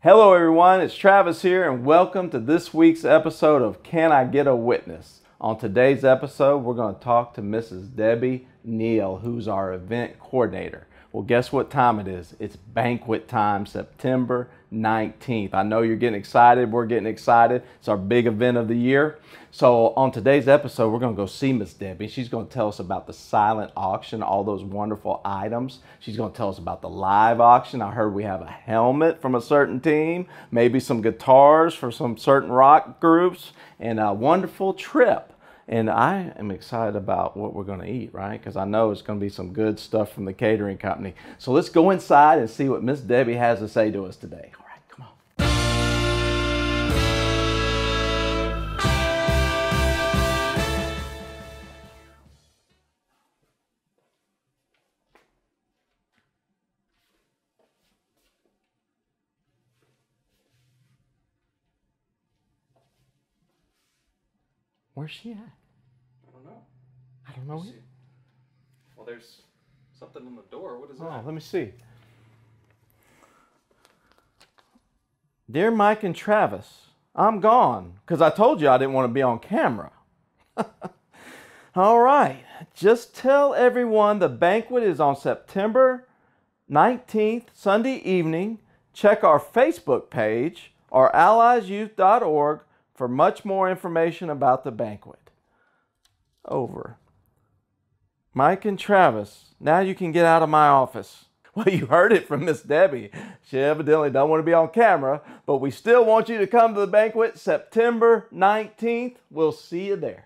Hello, everyone. It's Travis here, and welcome to this week's episode of Can I Get a Witness? On today's episode, we're going to talk to Mrs. Debbie Neal, who's our event coordinator. Well, guess what time it is? It's banquet time, September 19th. I know you're getting excited. We're getting excited. It's our big event of the year. So, on today's episode, we're going to go see Miss Debbie. She's going to tell us about the silent auction, all those wonderful items. She's going to tell us about the live auction. I heard we have a helmet from a certain team, maybe some guitars for some certain rock groups, and a wonderful trip. And I am excited about what we're going to eat, right? Because I know it's going to be some good stuff from the catering company. So let's go inside and see what Miss Debbie has to say to us today. Where's she at? I don't know. I don't know. Well, there's something on the door. What is Oh, that? let me see. Dear Mike and Travis, I'm gone because I told you I didn't want to be on camera. All right, just tell everyone the banquet is on September 19th, Sunday evening. Check our Facebook page or alliesyouth.org for much more information about the banquet. Over. Mike and Travis, now you can get out of my office. Well, you heard it from Miss Debbie. She evidently don't want to be on camera, but we still want you to come to the banquet September 19th. We'll see you there.